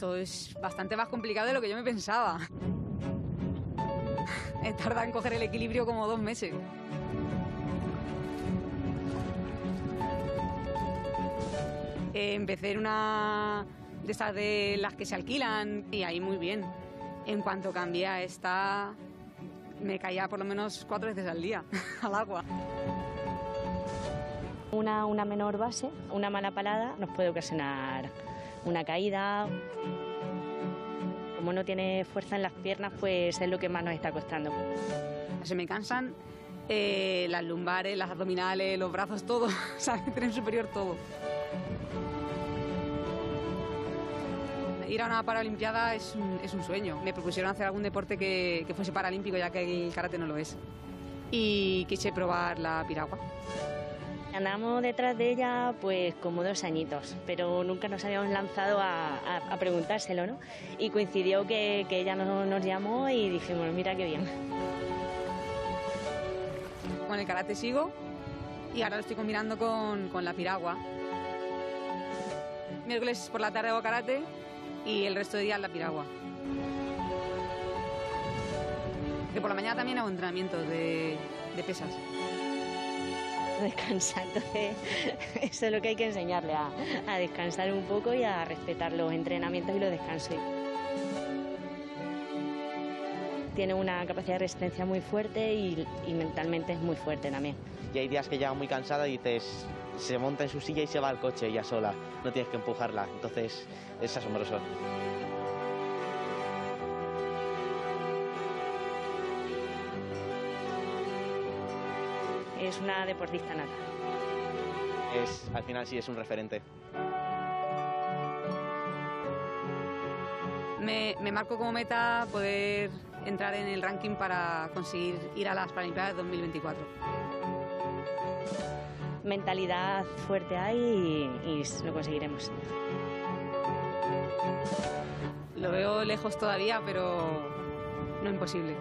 esto es bastante más complicado de lo que yo me pensaba. He tardado en coger el equilibrio como dos meses. Eh, empecé en una de estas de las que se alquilan y ahí muy bien. En cuanto cambié a esta, me caía por lo menos cuatro veces al día al agua. Una, una menor base, una mala palada, nos puede ocasionar una caída. Como no tiene fuerza en las piernas, pues es lo que más nos está costando. Se me cansan eh, las lumbares, las abdominales, los brazos, todo, ¿sabes? Tren superior, todo. Ir a una paralimpiada es un, es un sueño. Me propusieron hacer algún deporte que, que fuese paralímpico, ya que el karate no lo es. Y quise probar la piragua. Andamos detrás de ella pues como dos añitos, pero nunca nos habíamos lanzado a, preguntárselo, ¿no? Y coincidió que, ella nos, nos llamó y dijimos, mira qué bien. Con el karate sigo y ahora lo estoy combinando con, con la piragua. Miércoles por la tarde hago karate y el resto de días la piragua. Que por la mañana también hago entrenamientos de, de pesas. Descansar, entonces eso es lo que hay que enseñarle, a, descansar un poco y a respetar los entrenamientos y los descansos. Tiene una capacidad de resistencia muy fuerte y, y mentalmente es muy fuerte también. Y hay días que llega muy cansada y dices, se monta en su silla y se va al coche ella sola, no tienes que empujarla, entonces es asombroso. Es una deportista nata. Es, al final sí es un referente. Me, me marco como meta poder entrar en el ranking para conseguir ir a las Paralimpiadas 2024. Mentalidad fuerte hay y, y lo conseguiremos. Lo veo lejos todavía, pero no imposible.